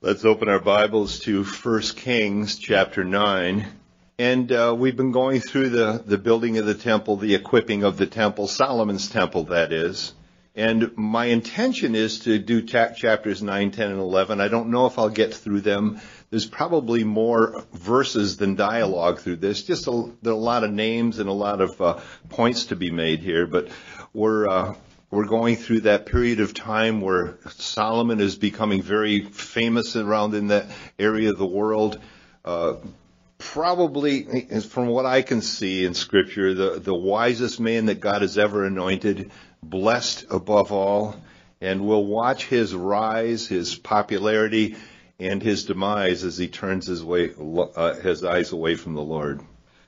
Let's open our Bibles to 1 Kings chapter 9. And uh, we've been going through the, the building of the temple, the equipping of the temple, Solomon's temple, that is. And my intention is to do ta- chapters 9, 10, and 11. I don't know if I'll get through them. There's probably more verses than dialogue through this. Just a, there are a lot of names and a lot of uh, points to be made here. But we're uh, we're going through that period of time where Solomon is becoming very famous around in that area of the world. Uh, probably, from what I can see in Scripture, the, the wisest man that God has ever anointed, blessed above all, and we'll watch his rise, his popularity, and his demise as he turns his way, uh, his eyes away from the Lord.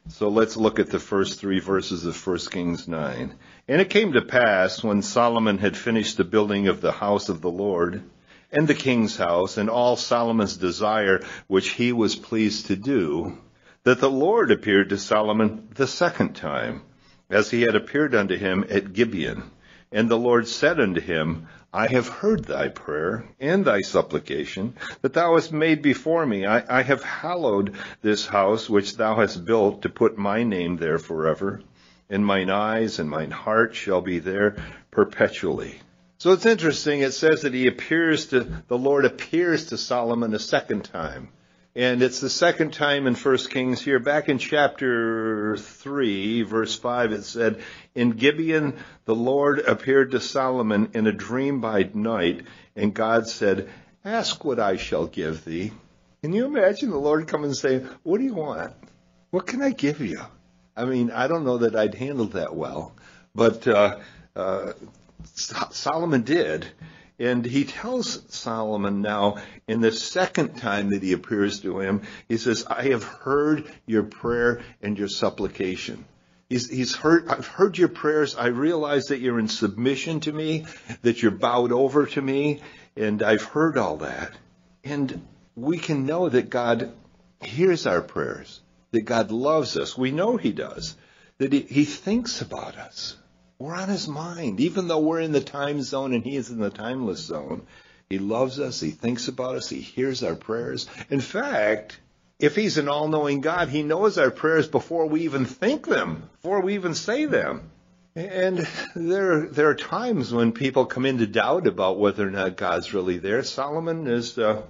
So let's look at the first three verses of 1 Kings 9. And it came to pass when Solomon had finished the building of the house of the Lord, and the king's house, and all Solomon's desire which he was pleased to do, that the Lord appeared to Solomon the second time, as he had appeared unto him at Gibeon. And the Lord said unto him, I have heard thy prayer and thy supplication that thou hast made before me. I, I, have hallowed this house which thou hast built to put my name there forever, and mine eyes and mine heart shall be there perpetually. So it's interesting. It says that he appears to, the Lord appears to Solomon a second time. And it's the second time in 1 Kings here. Back in chapter 3, verse 5, it said, In Gibeon the Lord appeared to Solomon in a dream by night, and God said, Ask what I shall give thee. Can you imagine the Lord coming and saying, What do you want? What can I give you? I mean, I don't know that I'd handle that well, but uh, uh, Solomon did. And he tells Solomon now in the second time that he appears to him, he says, I have heard your prayer and your supplication. He's, he's heard, I've heard your prayers. I realize that you're in submission to me, that you're bowed over to me, and I've heard all that. And we can know that God hears our prayers, that God loves us. We know He does, that He, he thinks about us. We're on his mind, even though we're in the time zone and he is in the timeless zone. He loves us. He thinks about us. He hears our prayers. In fact, if he's an all-knowing God, he knows our prayers before we even think them, before we even say them. And there, there are times when people come into doubt about whether or not God's really there. Solomon is, uh,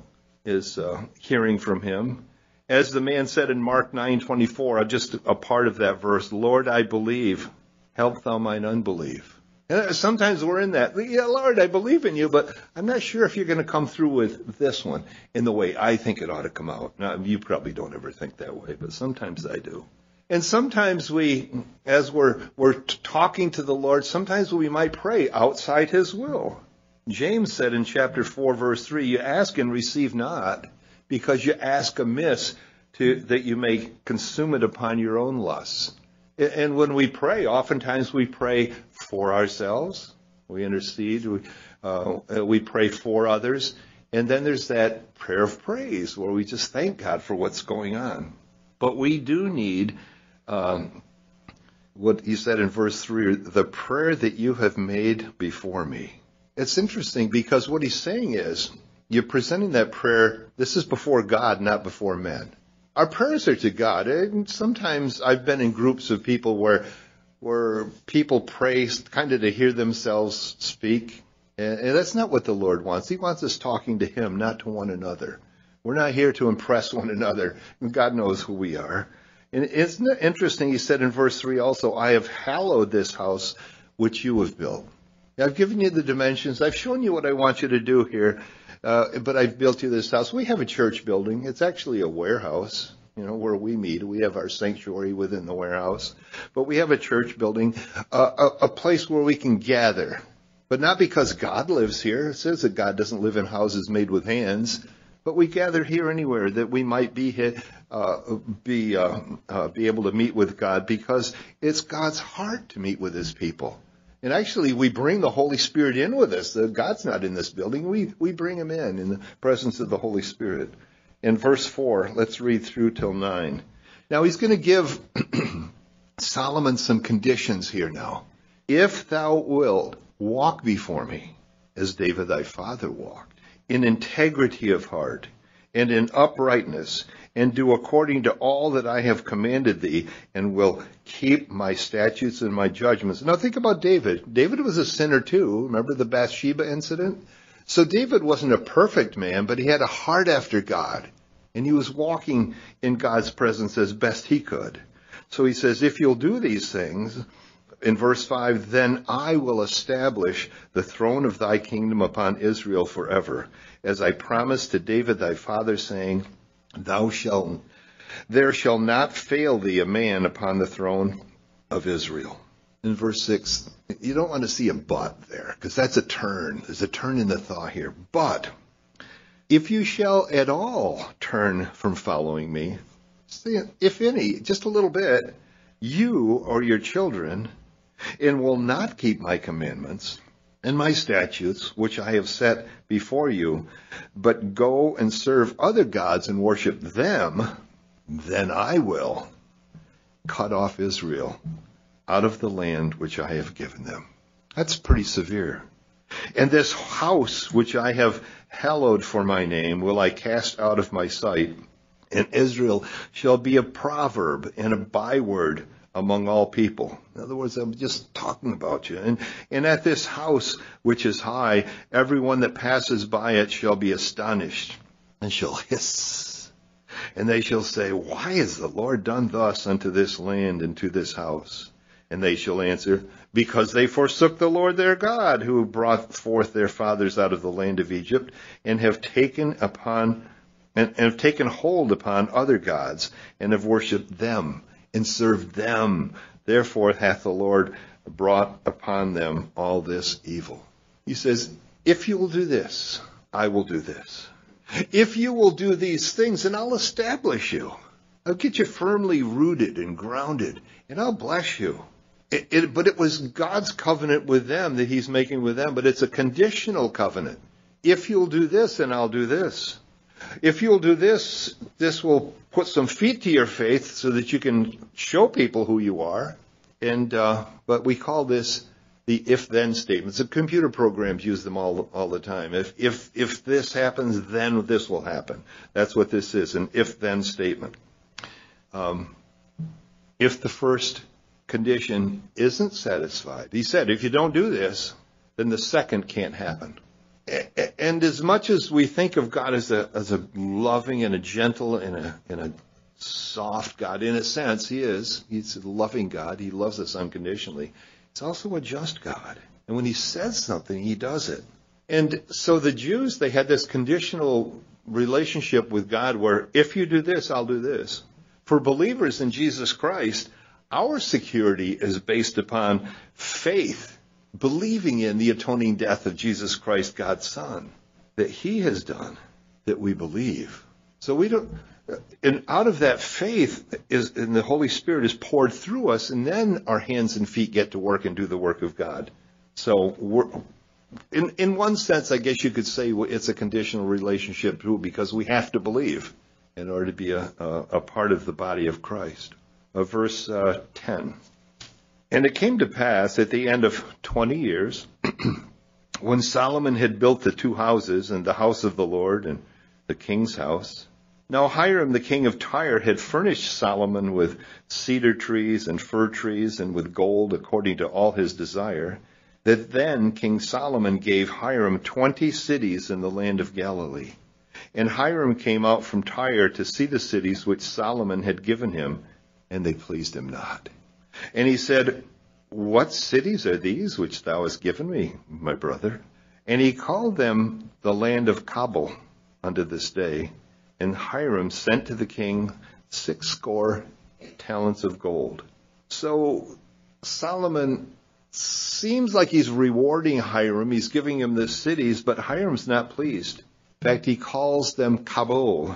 is uh, hearing from him. As the man said in Mark 9:24, just a part of that verse, Lord, I believe help thou mine unbelief. And sometimes we're in that. Yeah, Lord, I believe in you, but I'm not sure if you're going to come through with this one in the way I think it ought to come out. Now, you probably don't ever think that way, but sometimes I do. And sometimes we, as we're, we're talking to the Lord, sometimes we might pray outside His will. James said in chapter 4 verse 3, you ask and receive not because you ask amiss to, that you may consume it upon your own lusts. And when we pray, oftentimes we pray for ourselves. We intercede. We, uh, we pray for others. And then there's that prayer of praise where we just thank God for what's going on. But we do need um, what he said in verse 3 the prayer that you have made before me. It's interesting because what he's saying is you're presenting that prayer, this is before God, not before men our prayers are to God. And sometimes I've been in groups of people where where people pray kind of to hear themselves speak. And, and that's not what the Lord wants. He wants us talking to Him, not to one another. We're not here to impress one another. God knows who we are. And isn't it interesting? He said in verse 3 also, I have hallowed this house which you have built. I've given you the dimensions. I've shown you what I want you to do here. Uh, but I've built you this house. We have a church building. It's actually a warehouse, you know, where we meet. We have our sanctuary within the warehouse, but we have a church building, uh, a, a place where we can gather. But not because God lives here. It says that God doesn't live in houses made with hands. But we gather here anywhere that we might be hit, uh, be uh, uh, be able to meet with God because it's God's heart to meet with His people. And actually, we bring the Holy Spirit in with us. God's not in this building. We, we bring him in in the presence of the Holy Spirit. In verse 4, let's read through till 9. Now, he's going to give Solomon some conditions here now. If thou wilt walk before me, as David thy father walked, in integrity of heart and in uprightness and do according to all that I have commanded thee and will keep my statutes and my judgments. Now think about David. David was a sinner too. Remember the Bathsheba incident? So David wasn't a perfect man, but he had a heart after God and he was walking in God's presence as best he could. So he says, if you'll do these things, in verse 5, then I will establish the throne of thy kingdom upon Israel forever, as I promised to David thy father, saying, Thou shalt, there shall not fail thee a man upon the throne of Israel. In verse 6, you don't want to see a but there, because that's a turn. There's a turn in the thought here. But, if you shall at all turn from following me, if any, just a little bit, you or your children, and will not keep my commandments and my statutes, which I have set before you, but go and serve other gods and worship them, then I will cut off Israel out of the land which I have given them. That's pretty severe. And this house which I have hallowed for my name will I cast out of my sight, and Israel shall be a proverb and a byword among all people. In other words, I'm just talking about you. And, and at this house which is high, everyone that passes by it shall be astonished and shall hiss. And they shall say, Why has the Lord done thus unto this land and to this house? And they shall answer, Because they forsook the Lord their God, who brought forth their fathers out of the land of Egypt, and have taken upon and, and have taken hold upon other gods, and have worshipped them and serve them. Therefore hath the Lord brought upon them all this evil. He says, if you will do this, I will do this. If you will do these things, then I'll establish you. I'll get you firmly rooted and grounded, and I'll bless you. It, it, but it was God's covenant with them that He's making with them, but it's a conditional covenant. If you'll do this, then I'll do this. If you'll do this, this will put some feet to your faith so that you can show people who you are. And uh, but we call this the if-then statements. The computer programs use them all all the time. If if if this happens, then this will happen. That's what this is, an if-then statement. Um, if the first condition isn't satisfied, he said, if you don't do this, then the second can't happen and as much as we think of God as a as a loving and a gentle and a and a soft God, in a sense, He is. He's a loving God. He loves us unconditionally. It's also a just God. And when He says something, He does it. And so the Jews, they had this conditional relationship with God where if you do this, I'll do this. For believers in Jesus Christ, our security is based upon faith believing in the atoning death of Jesus Christ, God's Son, that He has done, that we believe. So we don't, and out of that faith is, and the Holy Spirit is poured through us, and then our hands and feet get to work and do the work of God. So we're, in, in one sense, I guess you could say it's a conditional relationship too, because we have to believe in order to be a, a, a part of the body of Christ. Uh, verse uh, 10. And it came to pass at the end of twenty years, when Solomon had built the two houses, and the house of the Lord and the king's house. Now Hiram the king of Tyre had furnished Solomon with cedar trees and fir trees and with gold according to all his desire, that then King Solomon gave Hiram twenty cities in the land of Galilee. And Hiram came out from Tyre to see the cities which Solomon had given him, and they pleased him not. And he said, What cities are these which thou hast given me, my brother? And he called them the land of Cabul unto this day. And Hiram sent to the king six score talents of gold. So Solomon seems like he's rewarding Hiram. He's giving him the cities, but Hiram's not pleased. In fact, he calls them Cabul,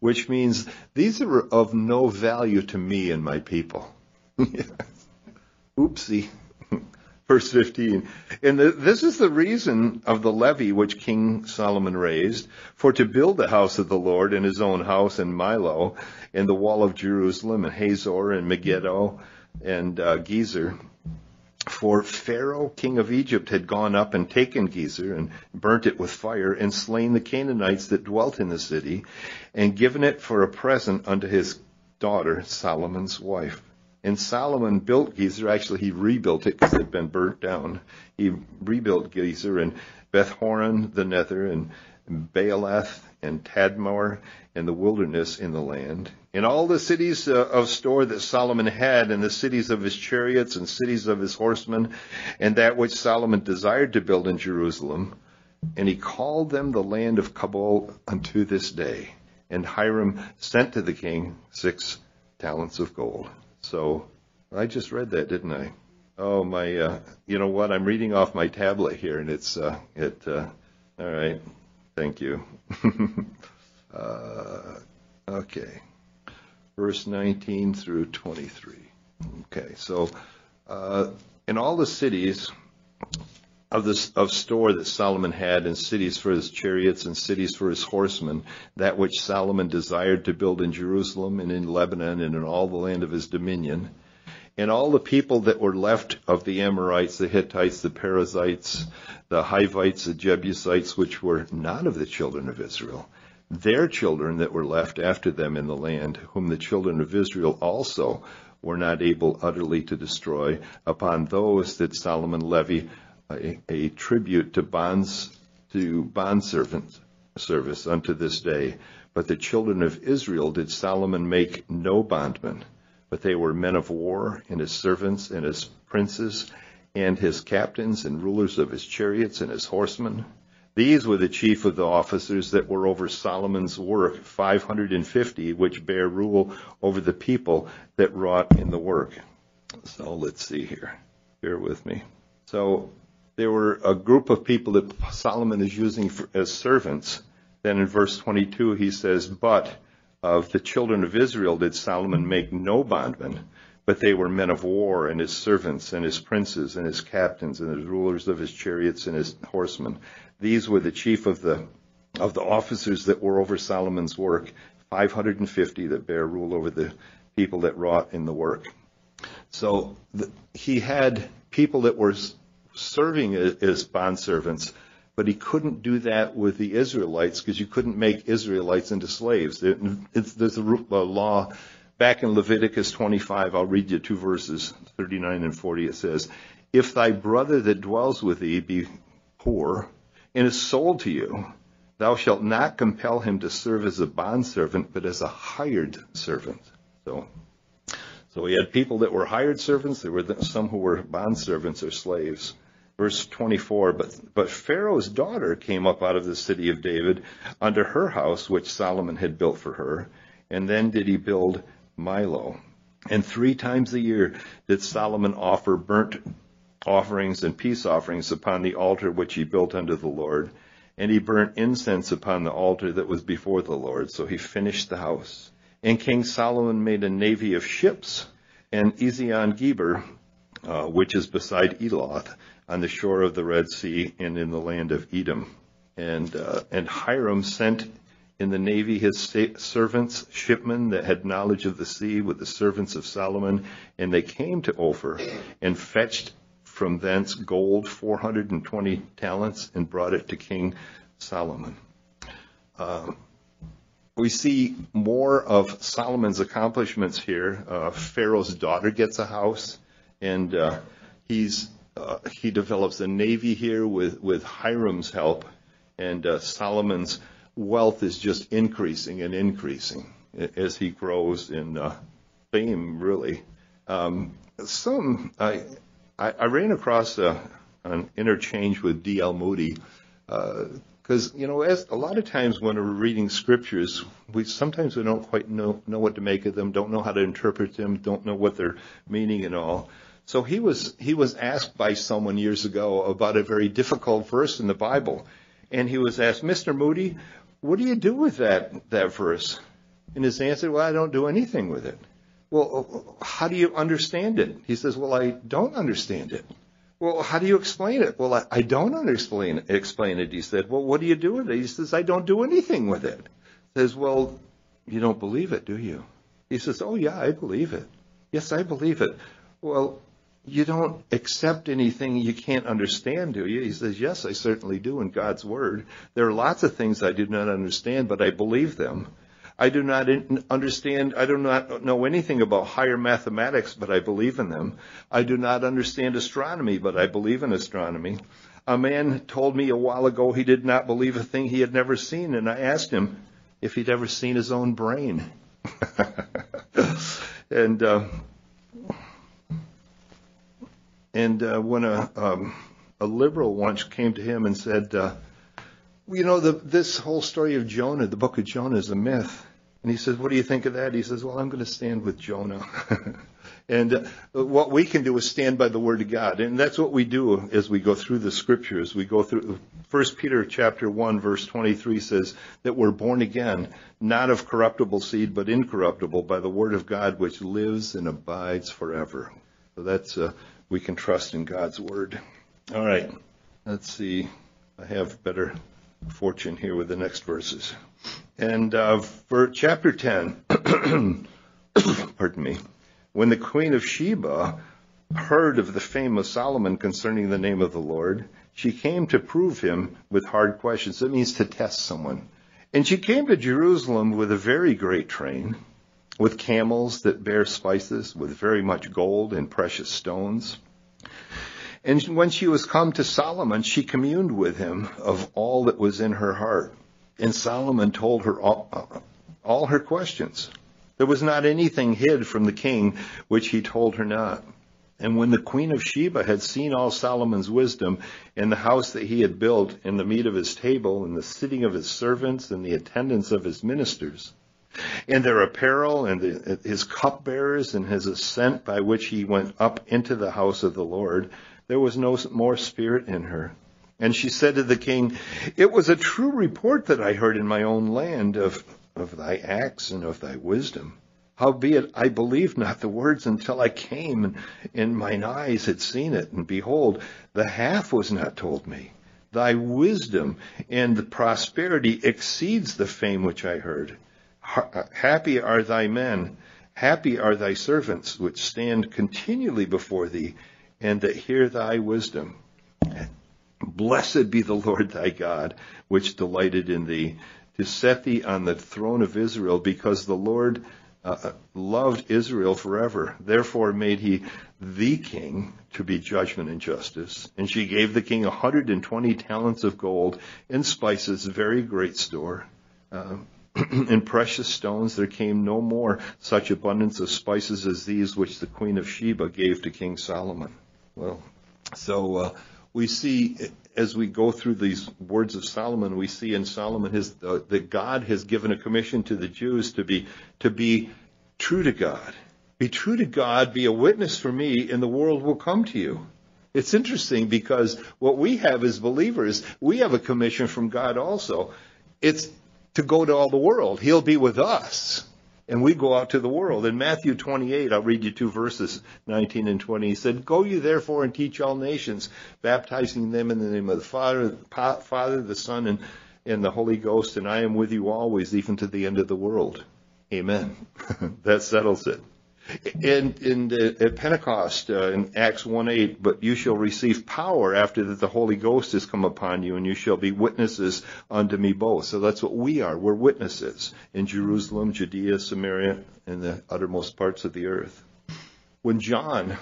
which means these are of no value to me and my people. Oopsie. Verse 15. And the, this is the reason of the levy which King Solomon raised, for to build the house of the Lord in his own house in Millo, in the wall of Jerusalem, and Hazor, and Megiddo, and uh, Gezer. For Pharaoh, king of Egypt, had gone up and taken Gezer and burnt it with fire and slain the Canaanites that dwelt in the city and given it for a present unto his daughter, Solomon's wife. And Solomon built Gezer. Actually, he rebuilt it because it had been burnt down. He rebuilt Gezer and Beth Horon, the nether, and Baalath and Tadmor and the wilderness in the land. In all the cities uh, of store that Solomon had, and the cities of his chariots and cities of his horsemen, and that which Solomon desired to build in Jerusalem. And he called them the land of Cabul unto this day. And Hiram sent to the king six talents of gold. So I just read that, didn't I? Oh my! Uh, you know what? I'm reading off my tablet here, and it's uh, it. Uh, all right. Thank you. uh, okay. Verse 19 through 23. Okay, so uh, in all the cities of this of store that Solomon had, and cities for his chariots and cities for his horsemen, that which Solomon desired to build in Jerusalem and in Lebanon and in all the land of his dominion, and all the people that were left of the Amorites, the Hittites, the Perizzites, the Hivites, the Jebusites, which were not of the children of Israel, their children that were left after them in the land, whom the children of Israel also were not able utterly to destroy, upon those that Solomon levy a, tribute to bonds to bondservant service unto this day. But the children of Israel did Solomon make no bondmen but they were men of war, and his servants, and his princes, and his captains, and rulers of his chariots, and his horsemen. These were the chief of the officers that were over Solomon's work, 550, which bear rule over the people that wrought in the work. So let's see here. Bear with me. So there were a group of people that Solomon is using for, as servants. Then in verse 22, he says, But of the children of Israel did Solomon make no bondmen, but they were men of war, and his servants, and his princes, and his captains, and his rulers of his chariots, and his horsemen. These were the chief of the of the officers that were over Solomon's work, 550 that bear rule over the people that wrought in the work. So the, he had people that were serving as bondservants but he couldn't do that with the Israelites because you couldn't make Israelites into slaves. there's a law back in Leviticus 25. I'll read you two verses, 39 and 40. It says, If thy brother that dwells with thee be poor and is sold to you, thou shalt not compel him to serve as a bondservant, but as a hired servant. So, so we had people that were hired servants. There were some who were bondservants or slaves. Verse 24, but, but Pharaoh's daughter came up out of the city of David unto her house, which Solomon had built for her. And then did he build Millo. And three times a year did Solomon offer burnt offerings and peace offerings upon the altar which he built unto the Lord. And he burnt incense upon the altar that was before the Lord. So he finished the house. And King Solomon made a navy of ships, and Ezion Geber, uh, which is beside Eloth, on the shore of the Red Sea and in the land of Edom. And, uh, and Hiram sent in the navy his servants, shipmen that had knowledge of the sea with the servants of Solomon, and they came to Ophir and fetched from thence gold 420 talents and brought it to King Solomon. Uh, we see more of Solomon's accomplishments here. Uh, Pharaoh's daughter gets a house, and uh, he's uh, he develops a navy here with, with Hiram's help, and uh, Solomon's wealth is just increasing and increasing as he grows in uh, fame, really. Um, some I, I, I, ran across a, an interchange with D.L. Moody because uh, you know, as a lot of times when we're reading scriptures, we sometimes we don't quite know know what to make of them, don't know how to interpret them, don't know what they're meaning and all. So he was, he was asked by someone years ago about a very difficult verse in the Bible. And he was asked, Mr. Moody, what do you do with that, that verse? And his answer, well, I don't do anything with it. Well, how do you understand it? He says, well, I don't understand it. Well, how do you explain it? Well, I, I don't understand explain it. He said, well, what do you do with it? He says, I don't do anything with it. He says, well, you don't believe it, do you? He says, oh yeah, I believe it. Yes, I believe it. Well, you don't accept anything you can't understand, do you? He says, Yes, I certainly do in God's Word. There are lots of things I do not understand, but I believe them. I do not understand, I do not know anything about higher mathematics, but I believe in them. I do not understand astronomy, but I believe in astronomy. A man told me a while ago he did not believe a thing he had never seen, and I asked him if he'd ever seen his own brain. and uh, and uh, when a um, a liberal once came to him and said, uh, you know, the, this whole story of Jonah, the book of Jonah, is a myth. And he says, what do you think of that? He says, well, I'm going to stand with Jonah. and uh, what we can do is stand by the word of God. And that's what we do as we go through the scriptures. We go through, 1 Peter chapter 1 verse 23 says that we're born again, not of corruptible seed, but incorruptible by the word of God, which lives and abides forever. So that's, uh, we can trust in God's word. All right. Let's see. I have better fortune here with the next verses. And uh, for chapter 10, pardon me, when the queen of Sheba heard of the fame of Solomon concerning the name of the Lord, she came to prove him with hard questions. That means to test someone. And she came to Jerusalem with a very great train, with camels that bear spices, with very much gold and precious stones. And when she was come to Solomon, she communed with him of all that was in her heart. And Solomon told her all, all her questions. There was not anything hid from the king which he told her not. And when the queen of Sheba had seen all Solomon's wisdom in the house that he had built, in the meat of his table, in the sitting of his servants, and the attendance of his ministers, in their apparel, and the, his cupbearers, and his ascent by which he went up into the house of the Lord, there was no more spirit in her. And she said to the king, It was a true report that I heard in my own land of, of thy acts and of thy wisdom. Howbeit I believed not the words until I came, and, mine eyes had seen it. And behold, the half was not told me. Thy wisdom and the prosperity exceeds the fame which I heard. Happy are thy men, happy are thy servants, which stand continually before thee and that hear thy wisdom. Blessed be the Lord thy God, which delighted in thee, to set thee on the throne of Israel, because the Lord uh, loved Israel forever. Therefore made he the king to be judgment and justice. And she gave the king a 120 talents of gold and spices, very great store. Uh, and precious stones, there came no more such abundance of spices as these which the queen of Sheba gave to King Solomon. Well, so uh, we see as we go through these words of Solomon, we see in Solomon his, uh, that God has given a commission to the Jews to be to be true to God. Be true to God, be a witness for me, and the world will come to you. It's interesting because what we have as believers, we have a commission from God also. It's to go to all the world. He'll be with us and we go out to the world. In Matthew 28, I'll read you two verses, 19 and 20. He said, Go you therefore and teach all nations, baptizing them in the name of the Father, Father, the Son, and, and the Holy Ghost, and I am with you always, even to the end of the world. Amen. that settles it. In, in the, at Pentecost, uh, in Acts 1:8, but you shall receive power after that the Holy Ghost has come upon you, and you shall be witnesses unto me both. So that's what we are. We're witnesses in Jerusalem, Judea, Samaria, and the uttermost parts of the earth. When John,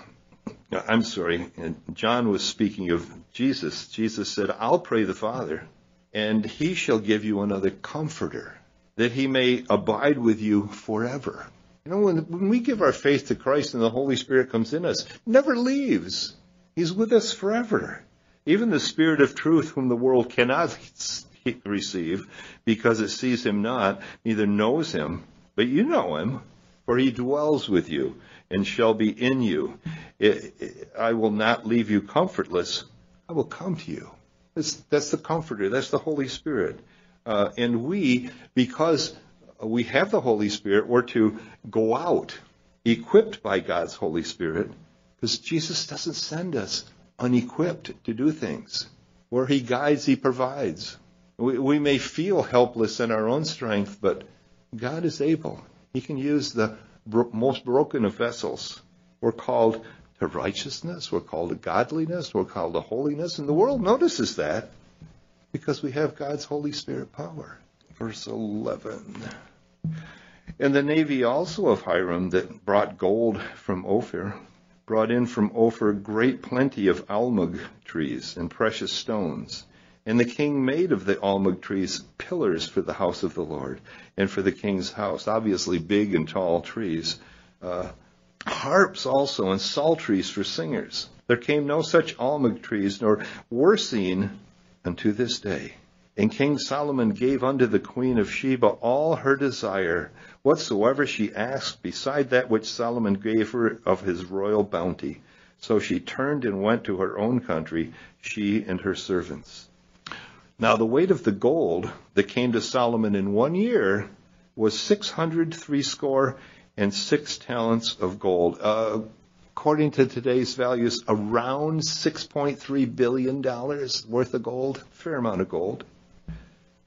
I'm sorry, John was speaking of Jesus. Jesus said, "I'll pray the Father, and He shall give you another Comforter, that He may abide with you forever." You know, when, when we give our faith to Christ and the Holy Spirit comes in us, never leaves. He's with us forever. Even the Spirit of truth, whom the world cannot receive because it sees him not, neither knows him, but you know him, for he dwells with you and shall be in you. It, it, I will not leave you comfortless. I will come to you. That's, that's the Comforter. That's the Holy Spirit. Uh, and we, because we have the Holy Spirit, we're to go out equipped by God's Holy Spirit because Jesus doesn't send us unequipped to do things. Where He guides, He provides. We, we may feel helpless in our own strength, but God is able. He can use the bro- most broken of vessels. We're called to righteousness. We're called to godliness. We're called to holiness. And the world notices that because we have God's Holy Spirit power. Verse 11. And the navy also of Hiram that brought gold from Ophir brought in from Ophir great plenty of almug trees and precious stones. And the king made of the almug trees pillars for the house of the Lord and for the king's house. Obviously, big and tall trees. Uh, harps also and psalteries for singers. There came no such almug trees, nor were seen unto this day. And King Solomon gave unto the queen of Sheba all her desire, whatsoever she asked, beside that which Solomon gave her of his royal bounty. So she turned and went to her own country, she and her servants. Now the weight of the gold that came to Solomon in one year was six hundred threescore and six talents of gold. Uh, according to today's values, around $6.3 billion worth of gold, fair amount of gold.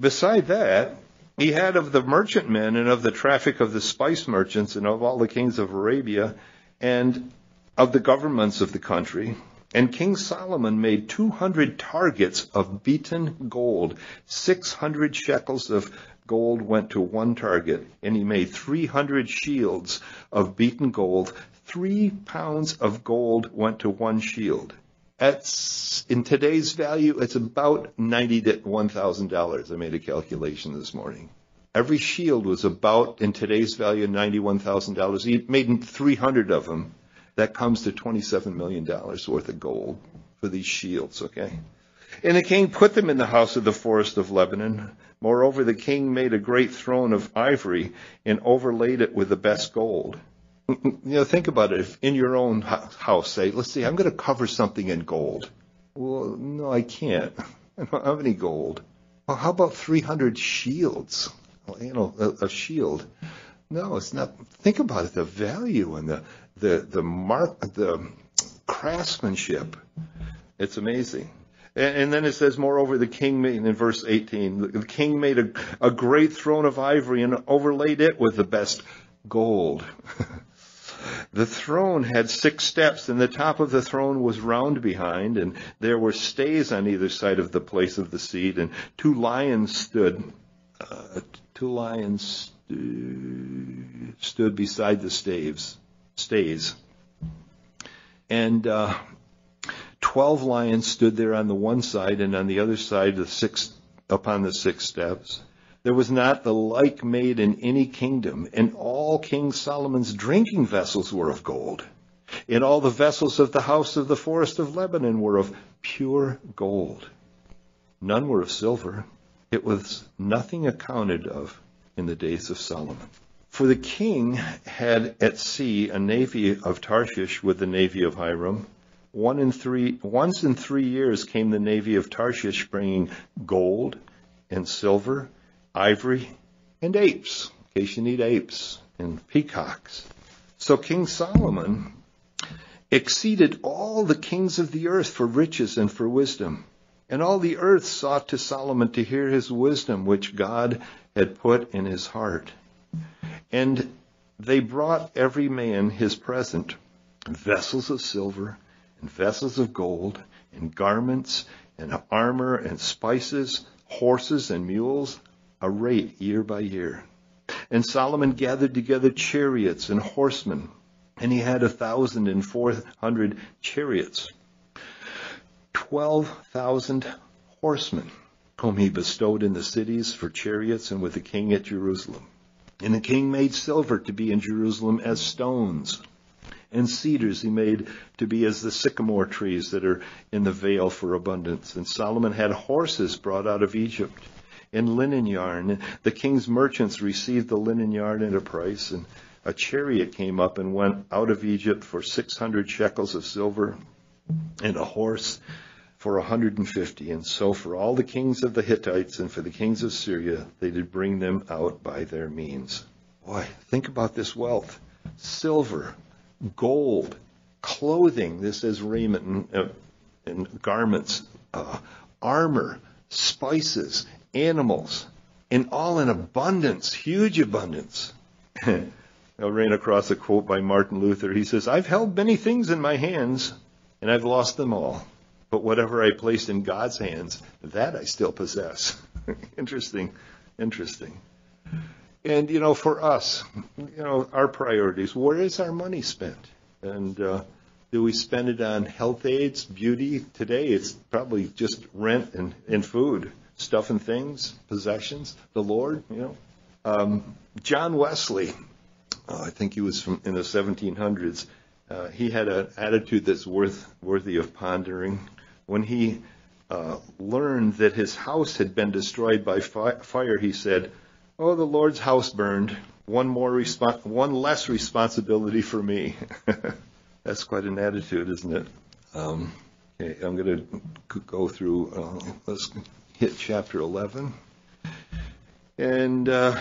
Beside that, he had of the merchantmen and of the traffic of the spice merchants and of all the kings of Arabia and of the governments of the country. And King Solomon made 200 targets of beaten gold. 600 shekels of gold went to one target. And he made 300 shields of beaten gold. Three pounds of gold went to one shield. That's in today's value, it's about ninety to one thousand dollars. I made a calculation this morning. Every shield was about in today's value ninety-one thousand dollars. He made three hundred of them. That comes to twenty-seven million dollars worth of gold for these shields. Okay. And the king put them in the house of the forest of Lebanon. Moreover, the king made a great throne of ivory and overlaid it with the best gold. You know, think about it. If in your own house, say, let's see, I'm going to cover something in gold. Well, no, I can't. I don't have any gold. Well, how about 300 shields? Well, you know, a, a, shield. No, it's not. Think about it. The value and the the the mark, the craftsmanship. It's amazing. And, then it says, moreover, the king made in verse 18. The king made a, a great throne of ivory and overlaid it with the best gold. The throne had six steps, and the top of the throne was round behind, and there were stays on either side of the place of the seat, and two lions stood. Uh, two lions stood beside the staves, stays, and uh, twelve lions stood there on the one side, and on the other side, the six upon the six steps. There was not the like made in any kingdom, and all King Solomon's drinking vessels were of gold. And all the vessels of the house of the forest of Lebanon were of pure gold. None were of silver. It was nothing accounted of in the days of Solomon. For the king had at sea a navy of Tarshish with the navy of Hiram. One in three, once in three years came the navy of Tarshish bringing gold and silver ivory, and apes, in case you need apes, and peacocks. So King Solomon exceeded all the kings of the earth for riches and for wisdom. And all the earth sought to Solomon to hear his wisdom, which God had put in his heart. And they brought every man his present vessels of silver, and vessels of gold, and garments, and armor, and spices, horses, and mules, a rate year by year. And Solomon gathered together chariots and horsemen, and he had a thousand and four hundred chariots, twelve thousand horsemen, whom he bestowed in the cities for chariots and with the king at Jerusalem. And the king made silver to be in Jerusalem as stones, and cedars he made to be as the sycamore trees that are in the vale for abundance. And Solomon had horses brought out of Egypt and linen yarn. The king's merchants received the linen yarn at a price, and a chariot came up and went out of Egypt for 600 shekels of silver, and a horse for 150. And so for all the kings of the Hittites and for the kings of Syria, they did bring them out by their means. Boy, think about this wealth. Silver, gold, clothing, this is raiment and, uh, and garments, uh, armor, spices, animals, and all in abundance, huge abundance. I ran across a quote by Martin Luther. He says, I've held many things in my hands and I've lost them all. But whatever I placed in God's hands, that I still possess. interesting, interesting. And, you know, for us, you know, our priorities, where is our money spent? And uh, do we spend it on health aids, beauty? Today it's probably just rent and, and food, stuff and things, possessions, the Lord, you know. Um, John Wesley, uh, I think he was from in the 1700s. Uh, he had an attitude that's worth worthy of pondering. When he uh, learned that his house had been destroyed by fi- fire, he said, "Oh, the Lord's house burned. One more respo- one less responsibility for me." that's quite an attitude, isn't it? Um, okay, I'm going to go through. Uh, let's hit chapter 11. And uh,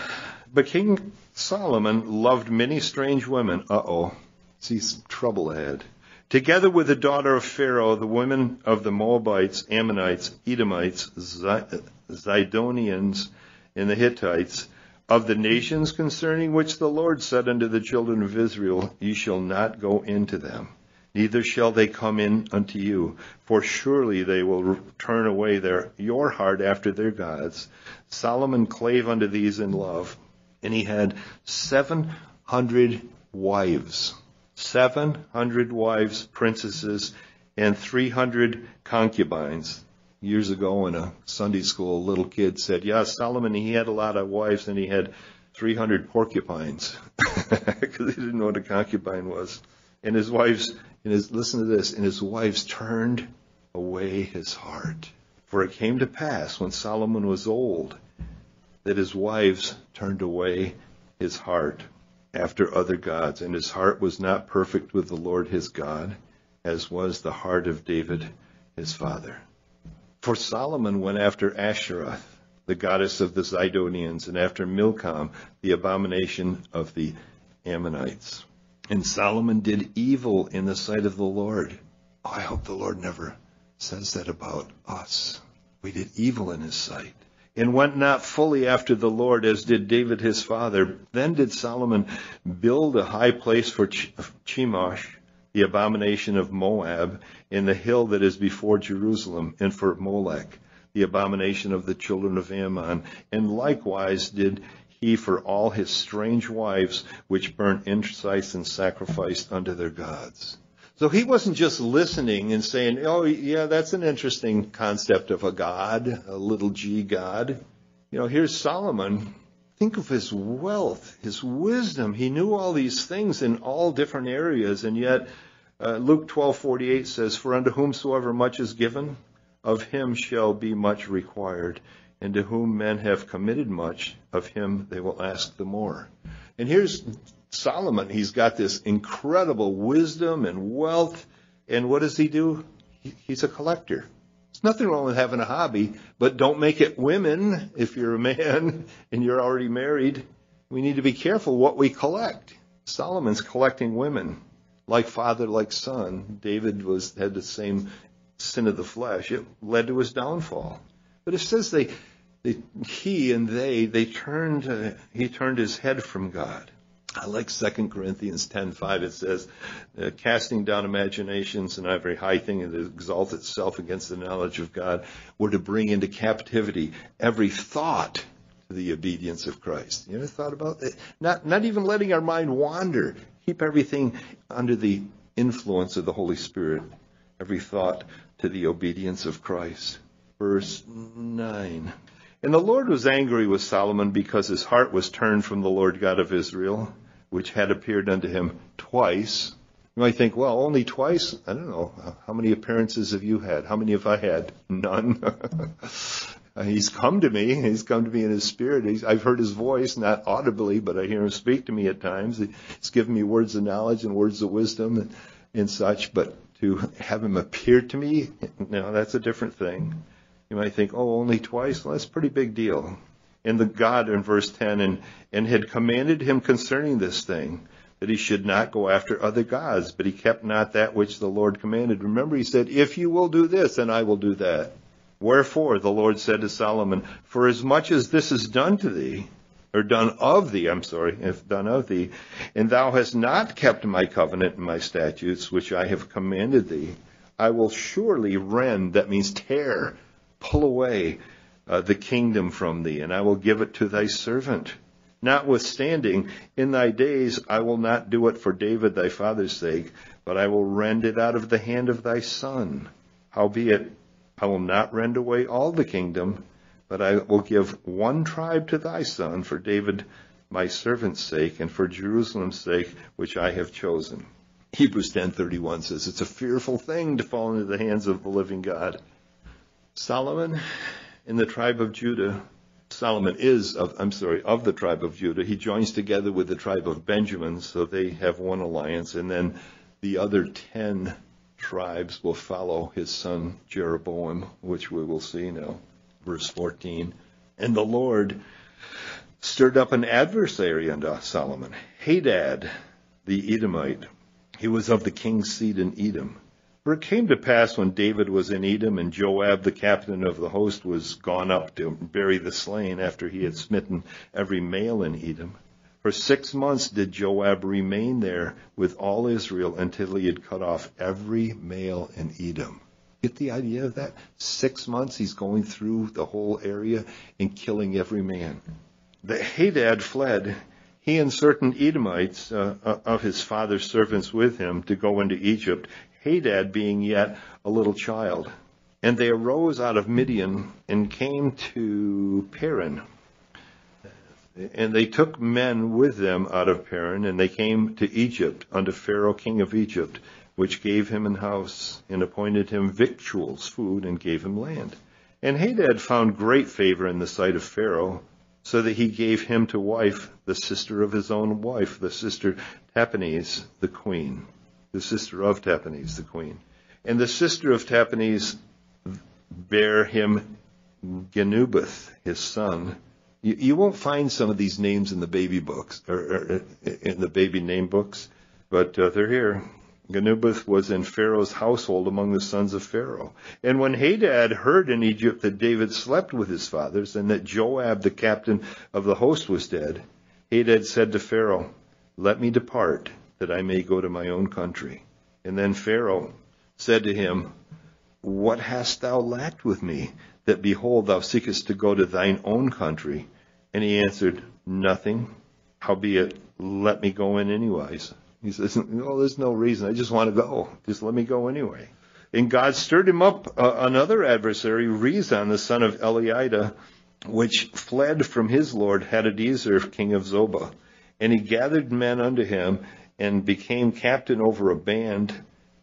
but King Solomon loved many strange women. Uh oh. See trouble ahead. Together with the daughter of Pharaoh, the women of the Moabites, Ammonites, Edomites, Zidonians, and the Hittites, of the nations concerning which the Lord said unto the children of Israel, Ye shall not go into them, neither shall they come in unto you, for surely they will turn away their your heart after their gods. Solomon clave unto these in love, and he had seven hundred wives, seven hundred wives, princesses, and three hundred concubines. Years ago in a Sunday school, a little kid said, yeah, Solomon, he had a lot of wives and he had 300 porcupines because he didn't know what a concubine was. And his wives, and his, listen to this, and his wives turned away his heart. For it came to pass when Solomon was old that his wives turned away his heart after other gods, and his heart was not perfect with the Lord his God, as was the heart of David his father. For Solomon went after Asheroth, the goddess of the Zidonians, and after Milcom, the abomination of the Ammonites. And Solomon did evil in the sight of the Lord. Oh, I hope the Lord never says that about us. We did evil in his sight and went not fully after the Lord as did David his father. Then did Solomon build a high place for Chemosh, the abomination of Moab, in the hill that is before Jerusalem, and for Molech, the abomination of the children of Ammon. And likewise did he for all his strange wives, which burnt incense and sacrificed unto their gods. So he wasn't just listening and saying, oh, yeah, that's an interesting concept of a God, a little g God. You know, here's Solomon. Think of his wealth, his wisdom. He knew all these things in all different areas, and yet uh, Luke 12:48 says, "For unto whomsoever much is given, of him shall be much required, and to whom men have committed much, of him they will ask the more." And here's Solomon, he's got this incredible wisdom and wealth. And what does he do? He's a collector. There's nothing wrong with having a hobby, but don't make it women if you're a man and you're already married. We need to be careful what we collect. Solomon's collecting women, like father, like son. David was had the same sin of the flesh. It led to his downfall. But it says they, he and they, they turned, uh, he turned his head from God. I like 2 Corinthians 10:5. It says, uh, "Casting down imaginations and every high thing that exalts itself against the knowledge of God, we're to bring into captivity every thought to the obedience of Christ." You ever thought about that? Not not even letting our mind wander. Keep everything under the influence of the Holy Spirit. Every thought to the obedience of Christ. Verse 9. And the Lord was angry with Solomon because his heart was turned from the Lord God of Israel which had appeared unto him twice. You might think, well, only twice? I don't know. How many appearances have you had? How many have I had? None. he's come to me. He's come to me in his spirit. He's, I've heard his voice, not audibly, but I hear him speak to me at times. He's given me words of knowledge and words of wisdom and, and such, but to have him appear to me, no, that's a different thing. You might think, oh, only twice? Well, that's a pretty big deal and the God in verse 10 and, and had commanded him concerning this thing that he should not go after other gods, but he kept not that which the Lord commanded. Remember, he said, if you will do this, then I will do that. Wherefore the Lord said to Solomon, for as much as this is done to thee, or done of thee, I'm sorry, if done of thee, and thou hast not kept my covenant and my statutes, which I have commanded thee, I will surely rend, that means tear, pull away uh, the kingdom from thee, and I will give it to thy servant. Notwithstanding, in thy days I will not do it for David thy father's sake, but I will rend it out of the hand of thy son. Howbeit, I will not rend away all the kingdom, but I will give one tribe to thy son for David my servant's sake and for Jerusalem's sake, which I have chosen. Hebrews 10:31 says it's a fearful thing to fall into the hands of the living God. Solomon in the tribe of Judah, Solomon is of I'm sorry, of the tribe of Judah. He joins together with the tribe of Benjamin, so they have one alliance and then the other 10 tribes will follow his son Jeroboam, which we will see now verse 14. And the Lord stirred up an adversary unto Solomon, Hadad the Edomite. He was of the king's seed in Edom. For it came to pass when David was in Edom, and Joab the captain of the host was gone up to bury the slain after he had smitten every male in Edom. For six months did Joab remain there with all Israel until he had cut off every male in Edom. Get the idea of that? Six months he's going through the whole area and killing every man. The Hadad fled, he and certain Edomites uh, uh, of his father's servants with him to go into Egypt, Hadad being yet a little child. And they arose out of Midian and came to Paran. And they took men with them out of Paran, and they came to Egypt unto Pharaoh king of Egypt which gave him an house, and appointed him victuals, food, and gave him land. And Hadad found great favor in the sight of Pharaoh, so that he gave him to wife the sister of his own wife, the sister Tahpenes, the queen, the sister of Tahpenes, the queen. And the sister of Tahpenes bare him Genubath, his son. You, you, won't find some of these names in the baby books, or, or in the baby name books, but uh, they're here. Genubath was in Pharaoh's household among the sons of Pharaoh. And when Hadad heard in Egypt that David slept with his fathers and that Joab, the captain of the host, was dead, Hadad said to Pharaoh, Let me depart, that I may go to my own country. And then Pharaoh said to him, What hast thou lacked with me, that behold, thou seekest to go to thine own country? And he answered, Nothing. Howbeit, let me go in anyways. He says, "No, there's no reason. I just want to go. Just let me go anyway." And God stirred him up uh, another adversary, Rezon, the son of Eliada, which fled from his lord Hadadezer, king of Zobah. And he gathered men unto him and became captain over a band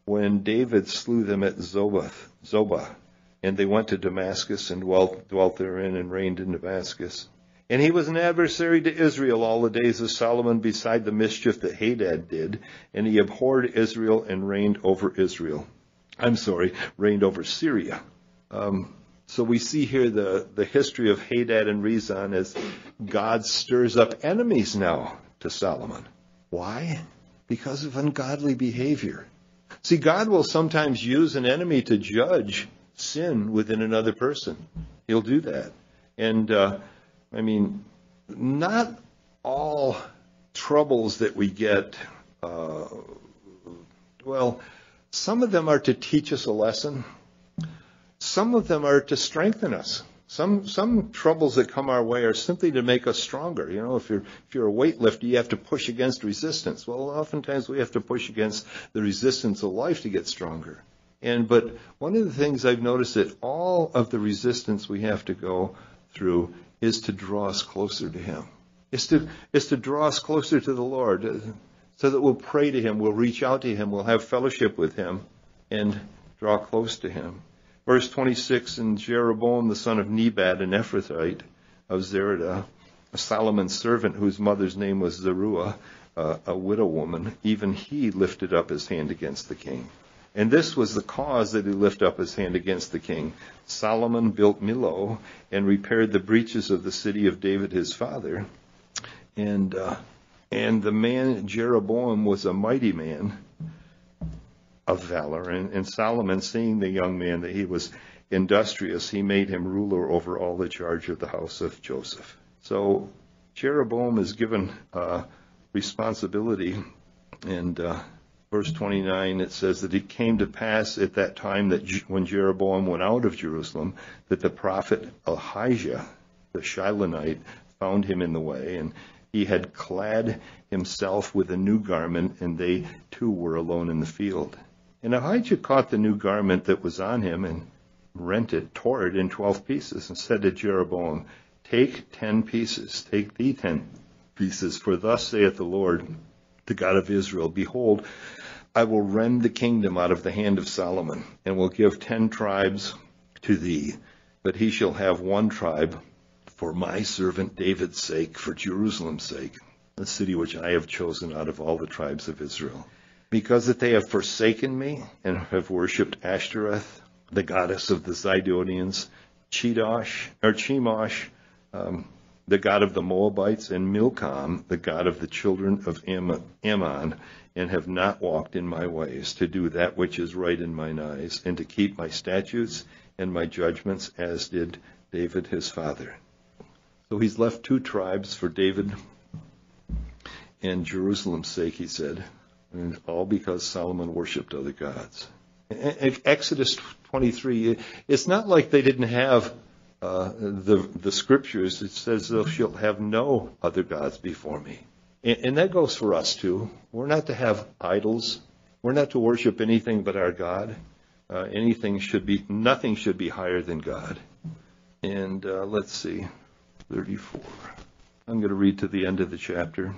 when David slew them at Zobah. Zobah. And they went to Damascus and dwelt, dwelt therein and reigned in Damascus. And he was an adversary to Israel all the days of Solomon, beside the mischief that Hadad did. And he abhorred Israel and reigned over Israel. I'm sorry, reigned over Syria. Um, so we see here the, the history of Hadad and Rezon as God stirs up enemies now to Solomon. Why? Because of ungodly behavior. See, God will sometimes use an enemy to judge sin within another person. He'll do that. And uh, I mean, not all troubles that we get, uh, well, some of them are to teach us a lesson. Some of them are to strengthen us. Some some troubles that come our way are simply to make us stronger. You know, if you're if you're a weightlifter, you have to push against resistance. Well, oftentimes we have to push against the resistance of life to get stronger. And but one of the things I've noticed that all of the resistance we have to go through is to draw us closer to Him. Is to, is to draw us closer to the Lord so that we'll pray to Him, we'll reach out to Him, we'll have fellowship with Him and draw close to Him. Verse 26, and Jeroboam the son of Nebat, an Ephrathite of Zereda, a Solomon's servant whose mother's name was Zeruiah, uh, a widow woman, even he lifted up his hand against the king. And this was the cause that he lifted up his hand against the king. Solomon built Millo and repaired the breaches of the city of David his father. And uh, and the man Jeroboam was a mighty man of valor. And, and Solomon, seeing the young man that he was industrious, he made him ruler over all the charge of the house of Joseph. So Jeroboam is given uh, responsibility, and uh, verse 29 it says that it came to pass at that time that when Jeroboam went out of Jerusalem, that the prophet Ahijah, the Shilonite, found him in the way, and he had clad himself with a new garment, and they too were alone in the field. And Ahijah caught the new garment that was on him and rent it, tore it in twelve pieces, and said to Jeroboam, Take ten pieces, take thee ten pieces, for thus saith the Lord, the God of Israel, Behold, I will rend the kingdom out of the hand of Solomon, and will give ten tribes to thee, but he shall have one tribe for my servant David's sake, for Jerusalem's sake, the city which I have chosen out of all the tribes of Israel. Because that they have forsaken me and have worshipped Ashtoreth, the goddess of the Zidonians, Chedosh, or Chemosh, um, the god of the Moabites, and Milcom, the god of the children of Ammon, and have not walked in my ways, to do that which is right in mine eyes, and to keep my statutes and my judgments, as did David his father. So he's left two tribes for David and Jerusalem's sake, he said, and all because Solomon worshipped other gods. Exodus 23, it's not like they didn't have uh, the the scriptures, it says, "Thou shalt have no other gods before me," and, and that goes for us too. We're not to have idols. We're not to worship anything but our God. Uh, anything should be, nothing should be higher than God. And uh, let's see, 34. I'm going to read to the end of the chapter.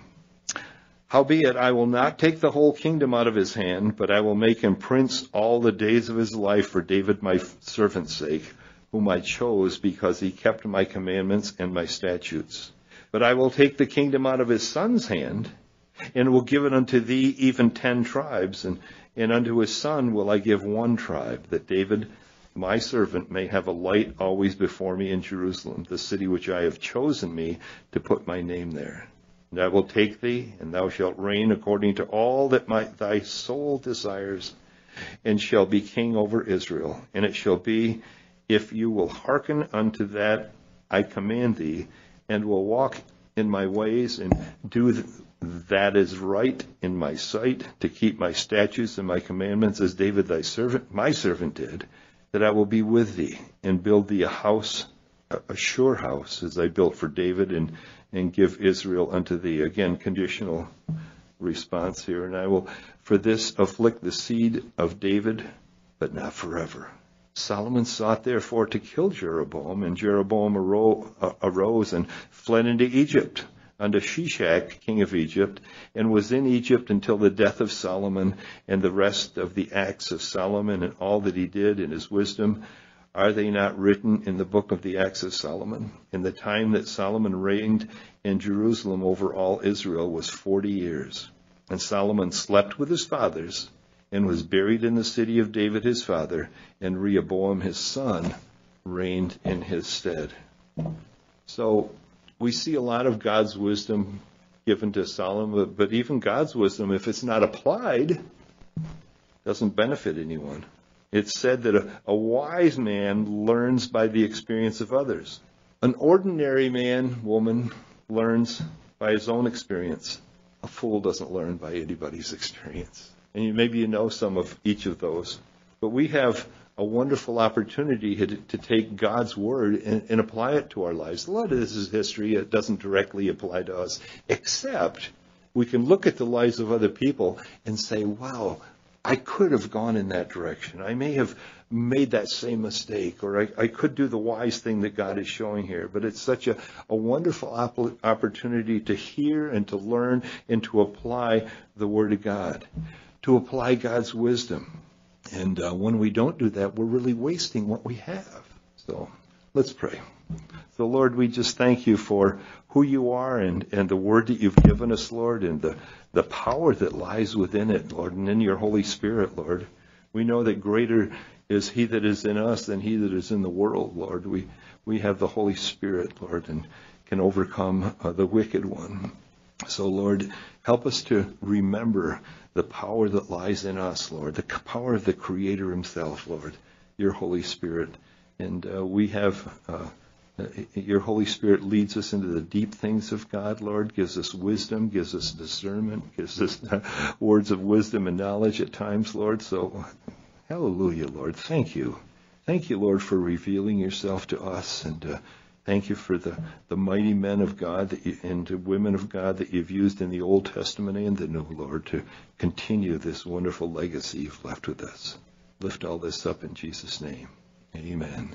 Howbeit, I will not take the whole kingdom out of his hand, but I will make him prince all the days of his life for David my servant's sake whom I chose because he kept my commandments and my statutes. But I will take the kingdom out of his son's hand and will give it unto thee even ten tribes, and, and unto his son will I give one tribe, that David, my servant, may have a light always before me in Jerusalem, the city which I have chosen me to put my name there. And I will take thee, and thou shalt reign according to all that my, thy soul desires, and shall be king over Israel. And it shall be if you will hearken unto that I command thee, and will walk in my ways and do that is right in my sight, to keep my statutes and my commandments as David thy servant, my servant did, that I will be with thee and build thee a house, a sure house, as I built for David, and, and give Israel unto thee. Again, conditional response here. And I will for this afflict the seed of David, but not forever. Solomon sought therefore to kill Jeroboam, and Jeroboam uh, arose and fled into Egypt unto Shishak, king of Egypt, and was in Egypt until the death of Solomon, and the rest of the acts of Solomon and all that he did in his wisdom. Are they not written in the book of the acts of Solomon? In the time that Solomon reigned in Jerusalem over all Israel was forty years. And Solomon slept with his fathers and was buried in the city of David his father, and Rehoboam his son reigned in his stead. So we see a lot of God's wisdom given to Solomon, but even God's wisdom, if it's not applied, doesn't benefit anyone. It's said that a, a wise man learns by the experience of others. An ordinary man, woman, learns by his own experience. A fool doesn't learn by anybody's experience and maybe you know some of each of those. But we have a wonderful opportunity to, to take God's word and, and, apply it to our lives. A lot of this is history. It doesn't directly apply to us, except we can look at the lives of other people and say, wow, I could have gone in that direction. I may have made that same mistake, or I, I could do the wise thing that God is showing here. But it's such a, a wonderful op- opportunity to hear and to learn and to apply the Word of God to apply God's wisdom. And uh, when we don't do that, we're really wasting what we have. So let's pray. So, Lord, we just thank you for who you are and, and the word that you've given us, Lord, and the, the power that lies within it, Lord, and in your Holy Spirit, Lord. We know that greater is he that is in us than he that is in the world, Lord. We, we have the Holy Spirit, Lord, and can overcome uh, the wicked one. So, Lord, help us to remember the power that lies in us, Lord, the power of the Creator Himself, Lord, your Holy Spirit. And uh, we have uh, your Holy Spirit leads us into the deep things of God, Lord, gives us wisdom, gives us discernment, gives us words of wisdom and knowledge at times, Lord. So, hallelujah, Lord. Thank you. Thank you, Lord, for revealing yourself to us and uh, Thank you for the, the mighty men of God that you, and women of God that you've used in the Old Testament and the New, Lord, to continue this wonderful legacy you've left with us. Lift all this up in Jesus' name. Amen.